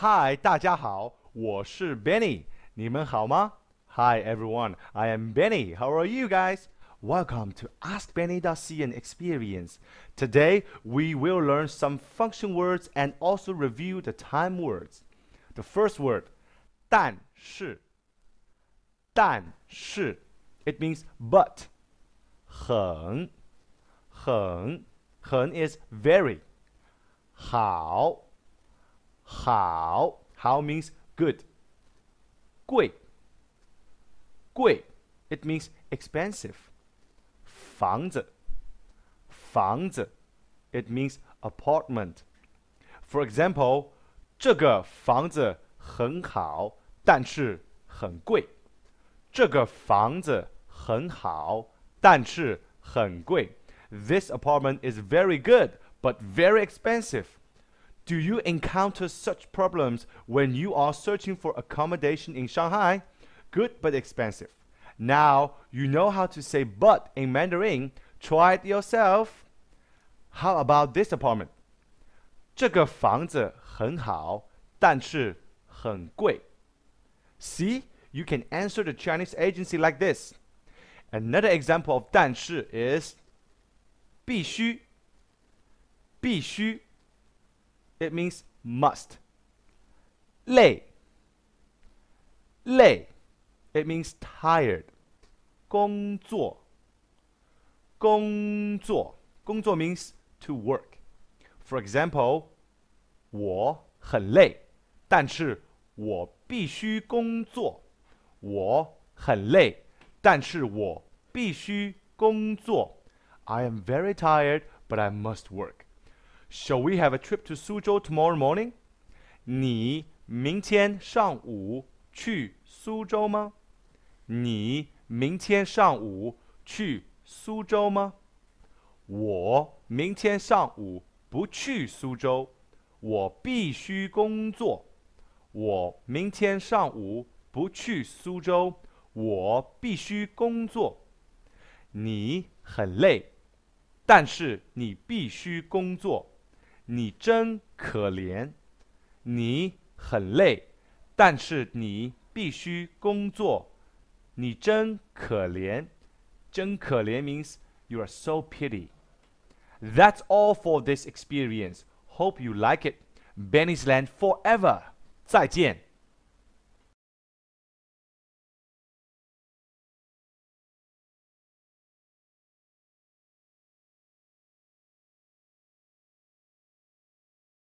Hi，大家好，我是 Benny，你们好吗？Hi everyone, I am Benny. How are you guys? Welcome to AskBenny.c and Experience. Today we will learn some function words and also review the time words. The first word, 但是，但是，it means but. 很，很，很 is very. 好， 好，好 means good. 贵，贵，it means expensive. 房子，房子，it means apartment. For example, 这个房子很好，但是很贵。这个房子很好，但是很贵。This apartment is very good, but very expensive. Do you encounter such problems when you are searching for accommodation in Shanghai? Good but expensive. Now you know how to say but in Mandarin. Try it yourself. How about this apartment? 这个房子很好，但是很贵。See, you can answer the Chinese agency like this. Another example of 但是 is 必须必须 it means must 累累 it means tired 工作工作工作 means to work for example 我很累但是我必须工作我很累但是我必须工作 I am very tired but I must work Shall we have a trip to Suzhou tomorrow morning? 你明天上午去苏州吗？你明天上午去苏州吗？我明天上午不去苏州，我必须工作。我明天上午不去苏州，我必须工作。你很累，但是你必须工作。 你真可怜。你很累，但是你必须工作。你真可怜。真可怜 means you are so pity. That's all for this experience. Hope you like it. Benny's Land forever. 再见。